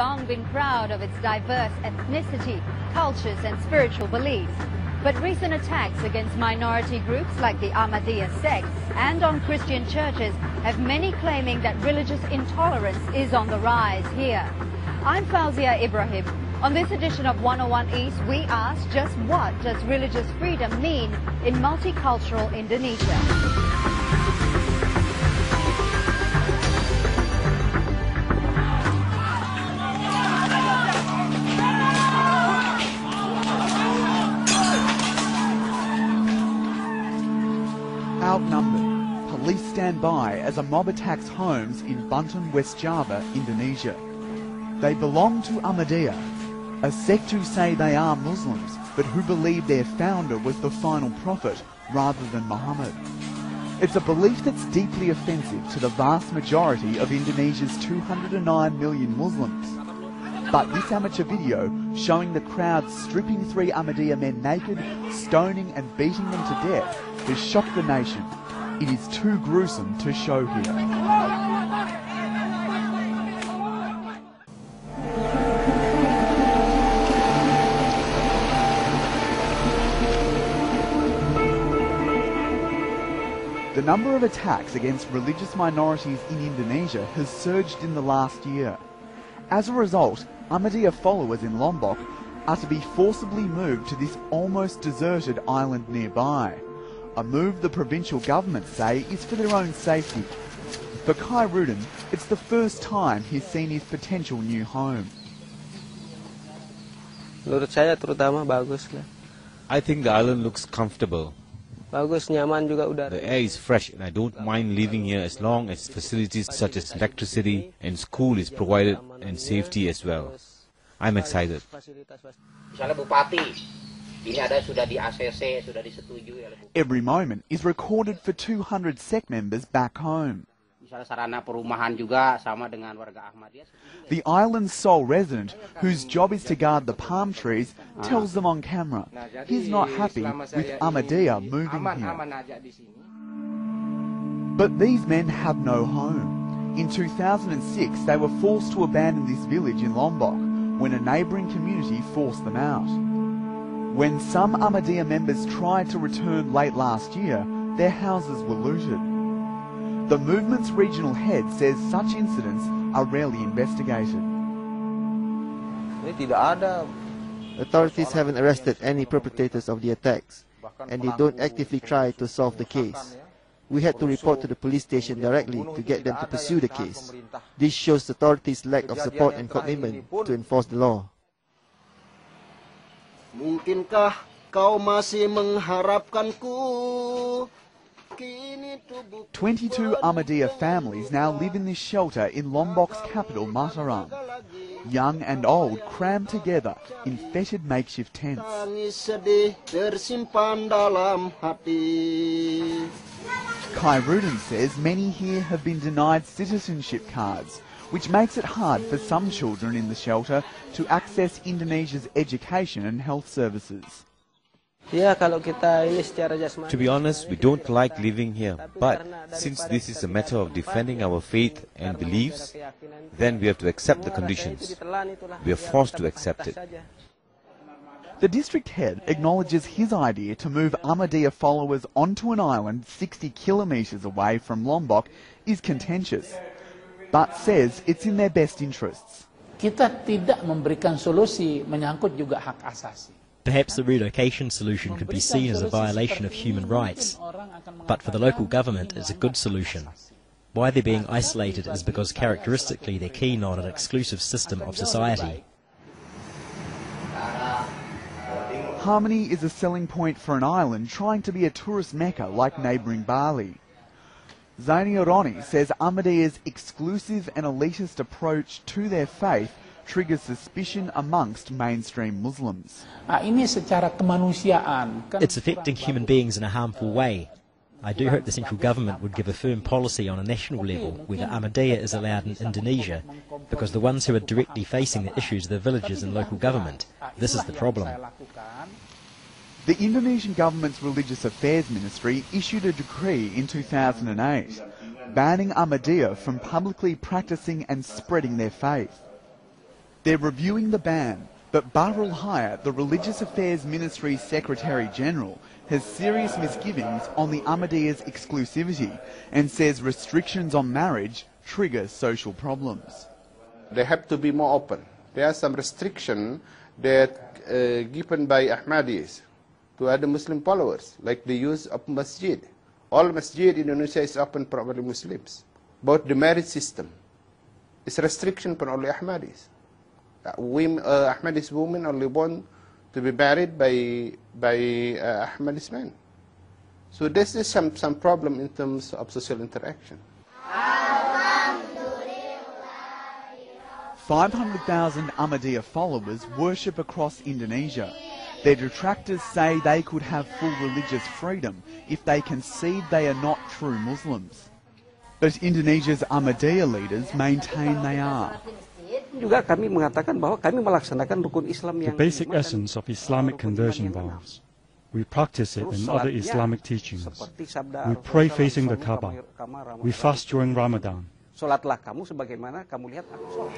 long been proud of its diverse ethnicity, cultures and spiritual beliefs. But recent attacks against minority groups like the Ahmadiyya sect and on Christian churches have many claiming that religious intolerance is on the rise here. I'm Fauziah Ibrahim. On this edition of 101 East, we ask just what does religious freedom mean in multicultural Indonesia? Outnumbered, police stand by as a mob attacks homes in Banten, West Java, Indonesia. They belong to Ahmadiyya, a sect who say they are Muslims, but who believe their founder was the final prophet rather than Muhammad. It's a belief that's deeply offensive to the vast majority of Indonesia's 209 million Muslims. But this amateur video showing the crowd stripping three Ahmadiyya men naked, stoning and beating them to death has shocked the nation. It is too gruesome to show here. The number of attacks against religious minorities in Indonesia has surged in the last year. As a result, Ahmadiyya followers in Lombok are to be forcibly moved to this almost deserted island nearby. A move the provincial government say is for their own safety. For Khairuddin, it's the first time he's seen his potential new home. Menurut saya terutama bagus lah. I think the island looks comfortable. Bagus, nyaman juga udara. The air is fresh and I don't mind living here as long as facilities such as electricity and school is provided and safety as well. I'm excited. Misalnya bupati, ini ada sudah di ACC, sudah disetujui oleh bupati. Every moment is recorded for 200 SEC members back home. Misalnya sarana perumahan juga sama dengan warga Ahmadiyah. The island's sole resident, whose job is to guard the palm trees, tells them on camera he's not happy with Ahmadiyya moving here. Aman-aman aja di sini. But these men have no home. In 2006, they were forced to abandon this village in Lombok when a neighbouring community forced them out. When some Ahmadiyya members tried to return late last year, their houses were looted. The movement's regional head says such incidents are rarely investigated. Authorities haven't arrested any perpetrators of the attacks, and they don't actively try to solve the case. We had to report to the police station directly to get them to pursue the case. This shows authorities' lack of support and commitment to enforce the law. Mungkinkah kau masih mengharapkanku? 22 Ahmadiyya families now live in this shelter in Lombok's capital, Mataram. Young and old crammed together in fetid makeshift tents. tangis sedih tersimpan dalam hati. Khairuddin says many here have been denied citizenship cards, which makes it hard for some children in the shelter to access Indonesia's education and health services. Ya kalau kita ini secara jasmani. To be honest, we don't like living here. But since this is a matter of defending our faith and beliefs, then we have to accept the conditions. We are forced to accept it. The district head acknowledges his idea to move Ahmadiyya followers onto an island 60 kilometres away from Lombok is contentious, but says it's in their best interests. kita tidak memberikan solusi menyangkut juga hak asasi. Perhaps the relocation solution could be seen as a violation of human rights, but for the local government it's a good solution. Why they're being isolated is because characteristically they're keen on an exclusive system of society. Harmony is a selling point for an island trying to be a tourist mecca like neighbouring Bali. Zaini Arony says Ahmadiyya's exclusive and elitist approach to their faith triggers suspicion amongst mainstream Muslims. Nah, ini secara kemanusiaan kan It's affecting human beings in a harmful way. I do hope the central government would give a firm policy on a national level whether Ahmadiyya is allowed in Indonesia, because the ones who are directly facing the issues are the villagers and local government. This is the problem. The Indonesian government's Religious Affairs Ministry issued a decree in 2008 banning Ahmadiyya from publicly practicing and spreading their faith. They're reviewing the ban, but Bahrul Hayat, the Religious Affairs Ministry's Secretary General, has serious misgivings on the Ahmadiyya's exclusivity and says restrictions on marriage trigger social problems. They have to be more open. There are some restrictions that uh, given by Ahmadis to other Muslim followers, like the use of masjid. All masjid in Indonesia is open only Muslims. But the marriage system is restriction for only Ahmadis. Uh, women, uh, Ahmadis women only want to be married by by uh, Ahmadis men. So this is some, some problem in terms of social interaction. 500,000 Ahmadiyya followers worship across Indonesia. Their detractors say they could have full religious freedom if they concede they are not true Muslims. But Indonesia's Ahmadiyya leaders maintain they are. Juga kami mengatakan bahwa kami melaksanakan rukun Islam The basic essence of Islamic conversion vows. We practice it in other Islamic teachings. We pray facing the Kaaba. We fast during Ramadan. Sholatlah kamu sebagaimana kamu lihat aku sholat.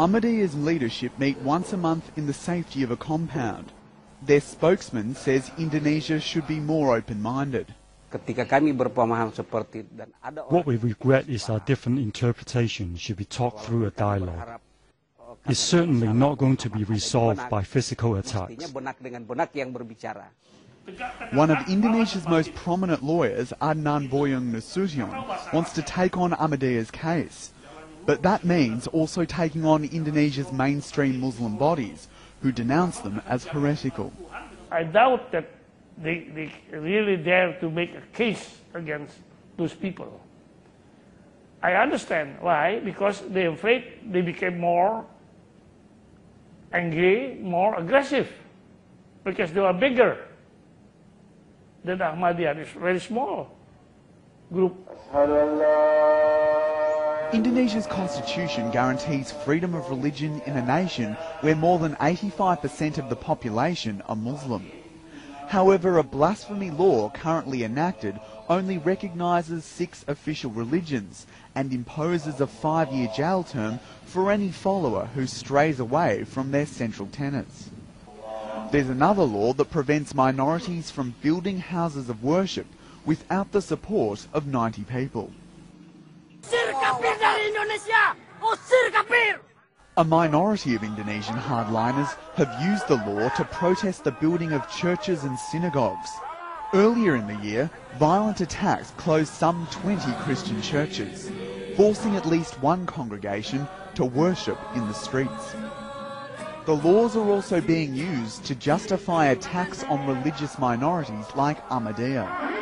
Ahmadiyya's leadership meet once a month in the safety of a compound. Their spokesman says Indonesia should be more open-minded. Ketika kami berpemahaman seperti dan ada What we regret is our different interpretations should be talked through a dialogue. It's certainly not going to be resolved by physical mestinya attacks. benak dengan benak yang berbicara. One of Indonesia's most prominent lawyers, Adnan Buyung Nasution, wants to take on Ahmadiyya's case. But that means also taking on Indonesia's mainstream Muslim bodies, who denounce them as heretical. I doubt that they, they really dare to make a case against those people. I understand why, because they're afraid they became more angry, more aggressive, because they are bigger than Ahmadiyya. It's a very small group. Indonesia's constitution guarantees freedom of religion in a nation where more than 85% of the population are Muslim. However, a blasphemy law currently enacted only recognises six official religions and imposes a five-year jail term for any follower who strays away from their central tenets. There's another law that prevents minorities from building houses of worship without the support of 90 people. Dari Indonesia! Usir! A minority of Indonesian hardliners have used the law to protest the building of churches and synagogues. Earlier in the year, violent attacks closed some 20 Christian churches, forcing at least one congregation to worship in the streets. The laws are also being used to justify attacks on religious minorities like Ahmadiyya.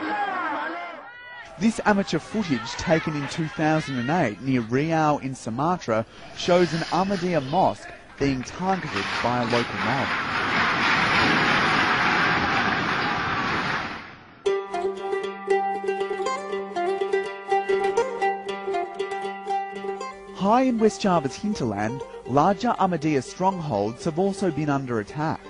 This amateur footage taken in 2008 near Riau in Sumatra shows an Ahmadiyya mosque being targeted by a local mob. High in West Java's hinterland, larger Ahmadiyya strongholds have also been under attack.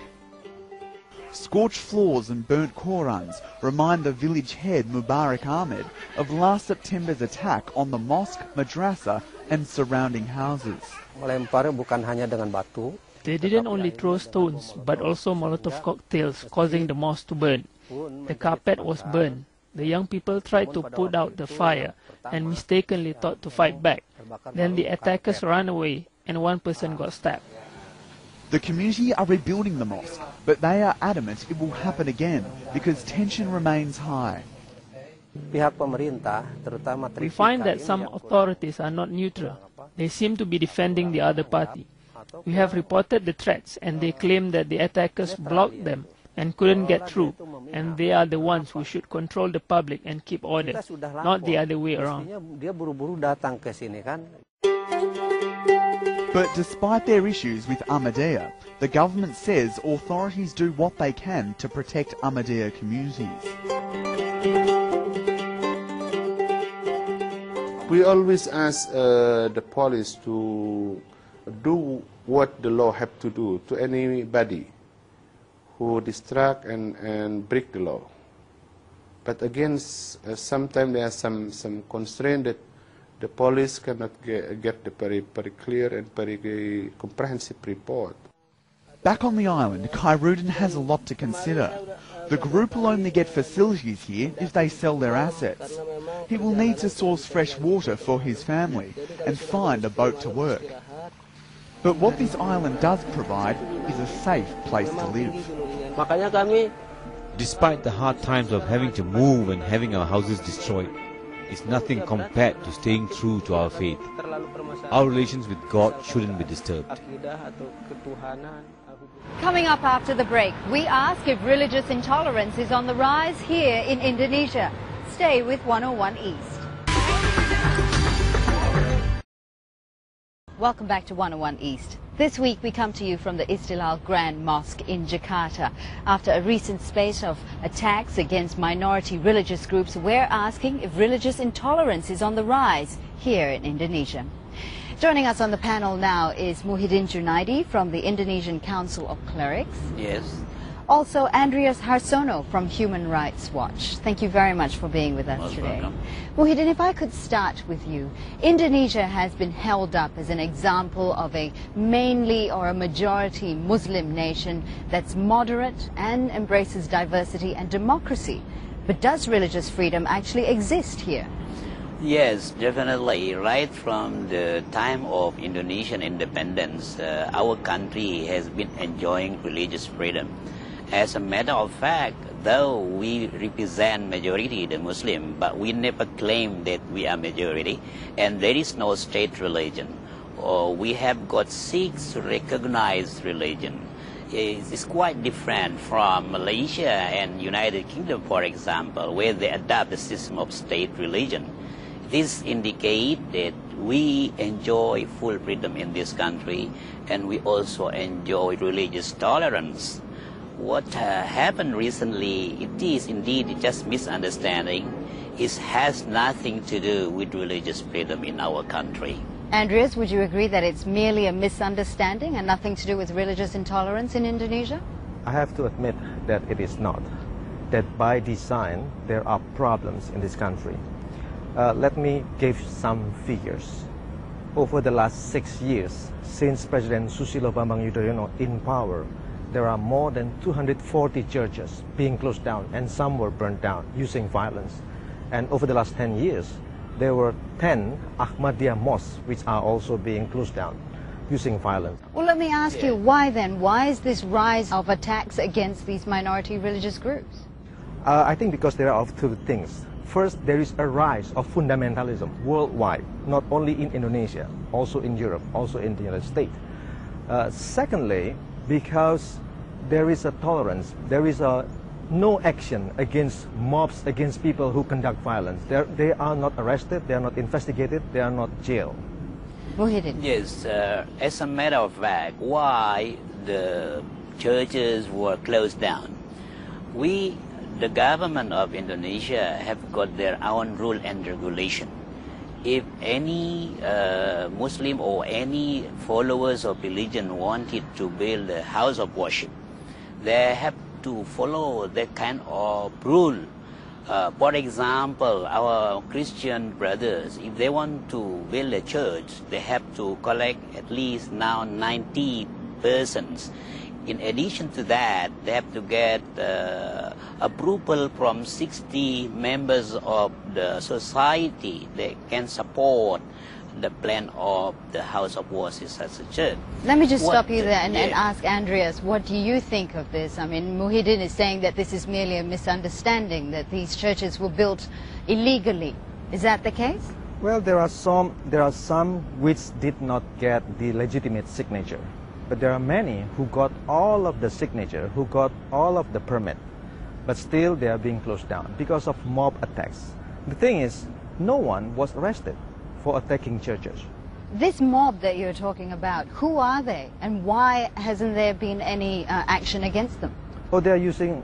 Scorched floors and burnt Korans remind the village head Mubarak Ahmed of last September's attack on the mosque, madrasa and surrounding houses. Melempar bukan hanya dengan batu, They didn't only throw stones, but also Molotov cocktails, causing the mosque to burn. The carpet was burned. The young people tried to put out the fire and mistakenly thought to fight back. Then the attackers ran away and one person got stabbed. The community are rebuilding the mosque, but they are adamant it will happen again because tension remains high. pihak pemerintah, terutama We find that some authorities are not neutral. They seem to be defending the other party. We have reported the threats and they claim that the attackers blocked them and couldn't get through and they are the ones who should control the public and keep order, not the other way around. But despite their issues with Ahmadiyya, the government says authorities do what they can to protect Ahmadiyya communities. We always ask uh, the police to do what the law have to do to anybody who distract and, and break the law. But again, uh, sometimes there are some, some constraint that the police cannot get, get the very, very clear and very comprehensive report. Back on the island, Khairuddin has a lot to consider. The group will only get facilities here if they sell their assets. He will need to source fresh water for his family and find a boat to work. But what this island does provide is a safe place to live. Despite the hard times of having to move and having our houses destroyed, it's nothing compared to staying true to our faith. Our relations with God shouldn't be disturbed. Coming up after the break, we ask if religious intolerance is on the rise here in Indonesia. Stay with 101 East. Welcome back to 101 East. This week we come to you from the Istiqlal Grand Mosque in Jakarta. After a recent spate of attacks against minority religious groups, we're asking if religious intolerance is on the rise here in Indonesia. Joining us on the panel now is Muhyiddin Junaidi from the Indonesian Council of Clerics. Yes. Also, Andreas Harsono from Human Rights Watch. Thank you very much for being with us Most today. welcome. Muhyiddin, if I could start with you. Indonesia has been held up as an example of a mainly or a majority Muslim nation that's moderate and embraces diversity and democracy. But does religious freedom actually exist here? Yes, definitely. Right from the time of Indonesian independence, uh, our country has been enjoying religious freedom. As a matter of fact, though we represent majority the Muslim, but we never claim that we are majority, and there is no state religion. Or we have got six recognized religion. It's it's quite different from Malaysia and United Kingdom, for example, where they adopt the system of state religion. This indicates that we enjoy full freedom in this country and we also enjoy religious tolerance. What uh, happened recently, it is indeed just misunderstanding. It has nothing to do with religious freedom in our country. Andreas, would you agree that it's merely a misunderstanding and nothing to do with religious intolerance in Indonesia? I have to admit that it is not. That by design, there are problems in this country. Uh, let me give some figures. Over the last six years, since President Susilo Bambang Yudhoyono in power, there are more than 240 churches being closed down, and some were burned down using violence. And over the last 10 years, there were 10 Ahmadiyya mosques which are also being closed down using violence. Well, let me ask you, why then? Why is this rise of attacks against these minority religious groups? Uh, I think because there are two things. First, there is a rise of fundamentalism worldwide, not only in Indonesia, also in Europe, also in the United States. Uh, secondly, because there is a tolerance, there is a no action against mobs, against people who conduct violence. They're, they are not arrested, they are not investigated, they are not jailed. Muhyiddin. Yes, uh, as a matter of fact, why the churches were closed down? We, the government of Indonesia, have got their own rule and regulation. If any uh, Muslim or any followers of religion wanted to build a house of worship, they have to follow that kind of rule. Uh, for example, our Christian brothers, if they want to build a church, they have to collect at least now 90 persons. In addition to that, they have to get uh, approval from 60 members of the society that can support the plan of the House of Worship as a church. Let me just What stop you there and, and ask Andreas, what do you think of this? I mean, Muhyiddin is saying that this is merely a misunderstanding, that these churches were built illegally. Is that the case? Well, there are some there are some which did not get the legitimate signature, but there are many who got all of the signature, who got all of the permit, but still they are being closed down because of mob attacks. The thing is, no one was arrested for attacking churches. This mob that you're talking about, who are they and why hasn't there been any uh, action against them? Oh, they are using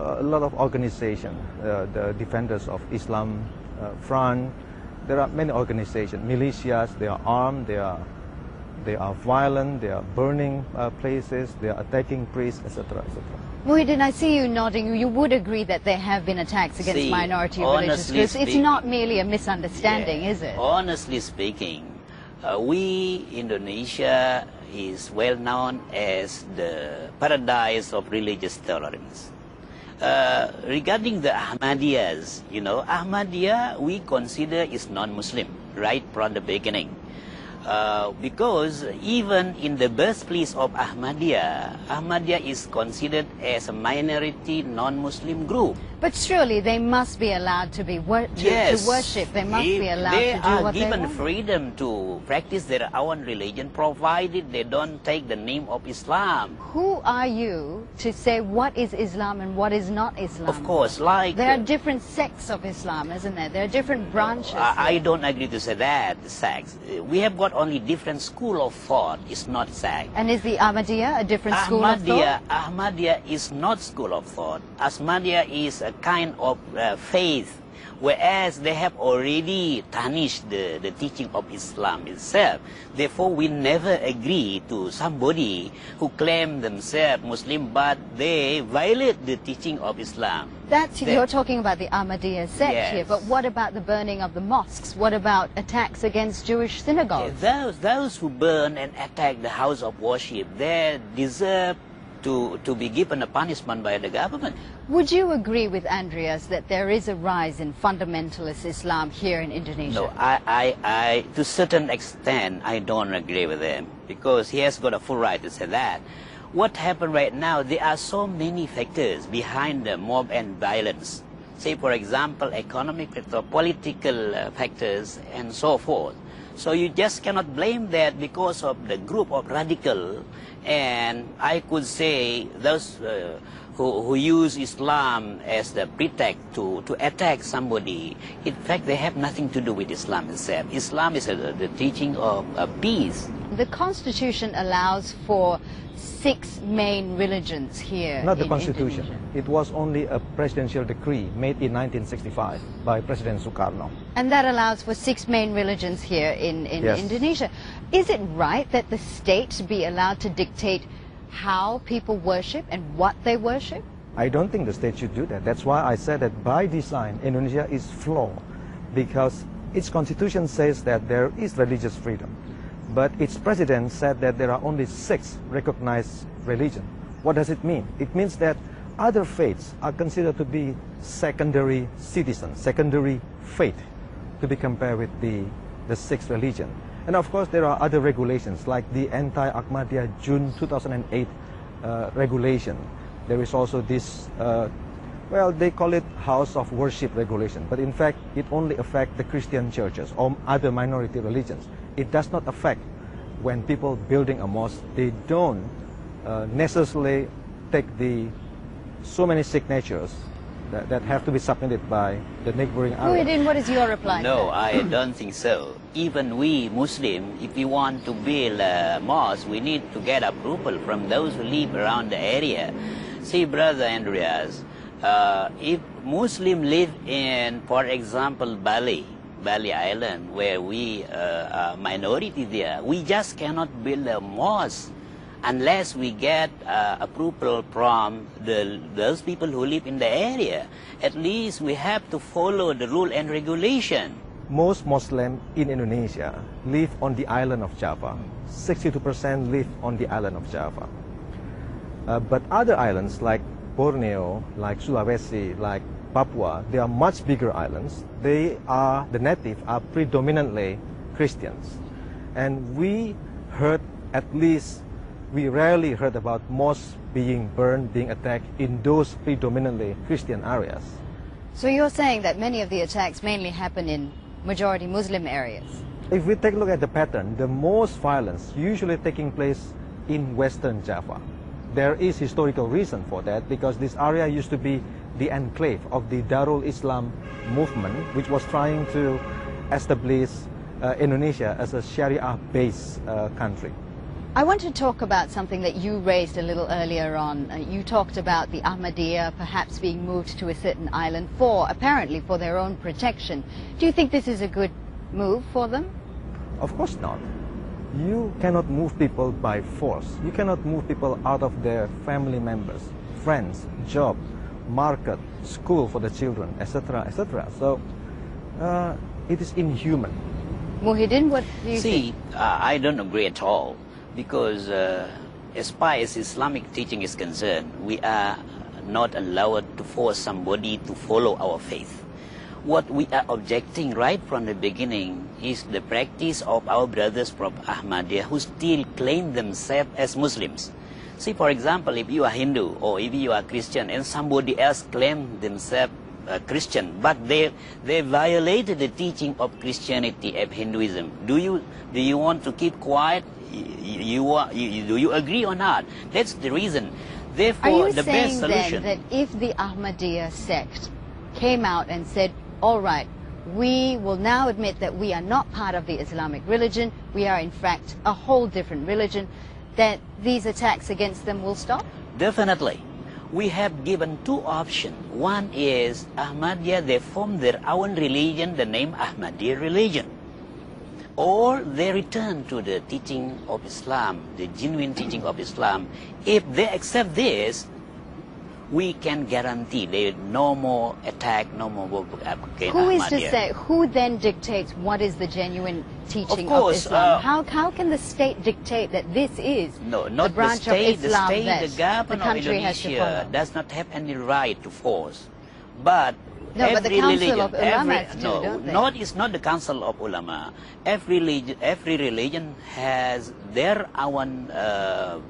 uh, a lot of organizations, uh, the Defenders of Islam uh, Front. There are many organizations, militias. They are armed. They are they are violent. They are burning uh, places. They are attacking priests, etc., etc. Muhyiddin, I see you nodding. You would agree that there have been attacks against See, minority religious honestly groups. It's not merely a misunderstanding, Yeah. is it? Honestly speaking, uh, we, Indonesia, is well known as the paradise of religious tolerance. Uh, regarding the Ahmadiyyas, you know, Ahmadiyya we consider is non-Muslim right from the beginning. Uh, because even in the birthplace of Ahmadiyya, Ahmadiyya is considered as a minority non-Muslim group. But surely they must be allowed to be wor- to, yes, to worship. They must If be allowed to do are what given they want. freedom to practice their own religion, provided they don't take the name of Islam. Who are you to say what is Islam and what is not Islam? Of course, like There are different sects of Islam, isn't there? There are different branches. I, I don't agree to say that sects. Uh, We have got only different school of thought. It's not sect. and is the Ahmadiyya a different school of Ahmadiyya, thought? Ahmadiyya is not school of thought. Ahmadiyya is a kind of uh, faith, whereas they have already tarnished the, the teaching of Islam itself. Therefore, we never agree to somebody who claim themselves Muslim, but they violate the teaching of Islam. That's They- you're talking about the Ahmadiyya sect Yes. here, but what about the burning of the mosques? What about attacks against Jewish synagogues? Those, those who burn and attack the house of worship, they deserve to, to be given a punishment by the government. Would you agree with Andreas that there is a rise in fundamentalist Islam here in Indonesia? No, I, I, I, to certain extent, I don't agree with him because he has got a full right to say that. What happened right now, there are so many factors behind the mob and violence. Say, for example, economic factor, political uh, factors, and so forth. So you just cannot blame that because of the group of radical, and I could say those uh, who, who use Islam as the pretext to, to attack somebody. In fact, they have nothing to do with Islam itself. Islam is a, the teaching of uh, peace. The Constitution allows for six main religions here. Not the Constitution. Indonesia. It was only a presidential decree made in 1965 by President Sukarno. And that allows for six main religions here in, in Yes. Indonesia. Is it right that the state be allowed to dictate how people worship and what they worship? I don't think the state should do that. That's why I said that by design, Indonesia is flawed because its constitution says that there is religious freedom. But its president said that there are only six recognized religions. What does it mean? It means that other faiths are considered to be secondary citizens, secondary faith, to be compared with the, the sixth religion. And of course, there are other regulations like the anti-Ahmadiyya June 2008 uh, regulation. There is also this, uh, well, they call it house of worship regulation, but in fact, it only affects the Christian churches or other minority religions. It does not affect when people building a mosque, they don't uh, necessarily take the so many signatures that, that have to be submitted by the neighboring area. Muhyiddin, what is your reply? No. I don't think so. Even we Muslim, if we want to build a mosque, we need to get approval from those who live around the area. See, brother Andreas, uh, if Muslim live in, for example, Bali, Bali Island, where we uh, are minority there, we just cannot build a mosque unless we get uh, approval from the, those people who live in the area. At least we have to follow the rule and regulation. Most Muslims in Indonesia live on the island of Java. 62% live on the island of Java. Uh, but other islands like Borneo, like Sulawesi, like Papua, they are much bigger islands. They are, the native are predominantly Christians. And we heard at least, we rarely heard about mosques being burned, being attacked in those predominantly Christian areas. So you're saying that many of the attacks mainly happen in majority Muslim areas? If we take a look at the pattern, the most violence usually taking place in Western Java. There is historical reason for that because this area used to be the enclave of the Darul Islam movement, which was trying to establish uh, Indonesia as a Sharia-based uh, country. I want to talk about something that you raised a little earlier on. Uh, you talked about the Ahmadiyya perhaps being moved to a certain island for, apparently, for their own protection. Do you think this is a good move for them? Of course not. You cannot move people by force. You cannot move people out of their family members. friends, job, market, school for the children, etc., etc. So uh, it is inhuman. Muhyiddin, what do you See, think? uh, I don't agree at all because uh, as far as Islamic teaching is concerned, we are not allowed to force somebody to follow our faith. What we are objecting right from the beginning is the practice of our brothers from Ahmadiyya who still claim themselves as Muslims. See, for example, if you are Hindu or if you are Christian and somebody else claim themselves uh, Christian, but they they violated the teaching of Christianity of Hinduism. Do you do you want to keep quiet? You, you, are, you, do you agree or not? That's the reason. Therefore, Are you the saying best solution. then that if the Ahmadiyya sect came out and said, all right, we will now admit that we are not part of the Islamic religion, we are in fact a whole different religion, that these attacks against them will stop? Definitely. We have given two options. One is Ahmadiyya, they form their own religion, the name Ahmadiyya religion. Or they return to the teaching of Islam, the genuine teaching of Islam. If they accept this, we can guarantee there no more attack, no more war against Who is to say, who then dictates what is the genuine teaching of, course, Islam? uh, how, how can the state dictate that this is No, the not the, branch state. of The Islam state, that the government the country of Indonesia does not have any right to force. But No, but the every Council religion, of Ulama every, do, no, don't they? not it's not the Council of Ulama. Every religion, every religion has their own uh,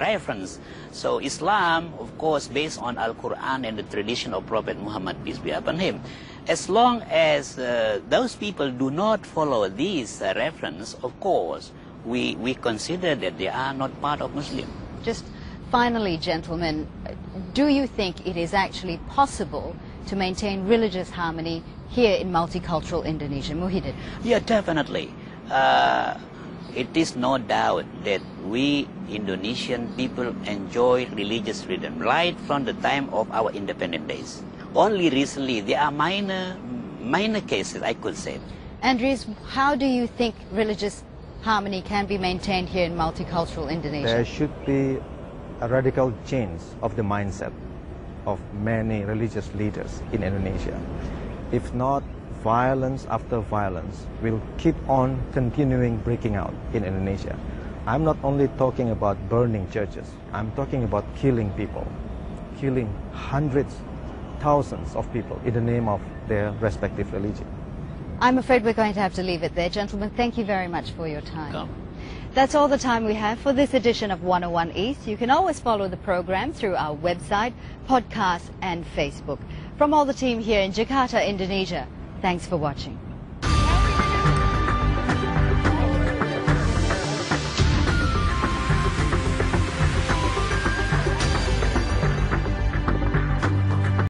reference. So Islam, of course, based on Al Quran and the tradition of Prophet Muhammad peace be upon him. As long as uh, those people do not follow these uh, reference, of course, we we consider that they are not part of Muslim. Just finally, gentlemen, do you think it is actually possible to maintain religious harmony here in multicultural Indonesia? Muhyiddin. Yeah, definitely. Uh, it is no doubt that we Indonesian people enjoy religious freedom right from the time of our independent days. Only recently there are minor, minor cases, I could say. Andreas, how do you think religious harmony can be maintained here in multicultural Indonesia? There should be a radical change of the mindset of many religious leaders in Indonesia. If not, violence after violence will keep on continuing breaking out in Indonesia. I'm not only talking about burning churches, I'm talking about killing people, killing hundreds, thousands of people in the name of their respective religion. I'm afraid we're going to have to leave it there. Gentlemen, thank you very much for your time. That's all the time we have for this edition of 101 East. You can always follow the program through our website, podcast, and Facebook. From all the team here in Jakarta, Indonesia, thanks for watching.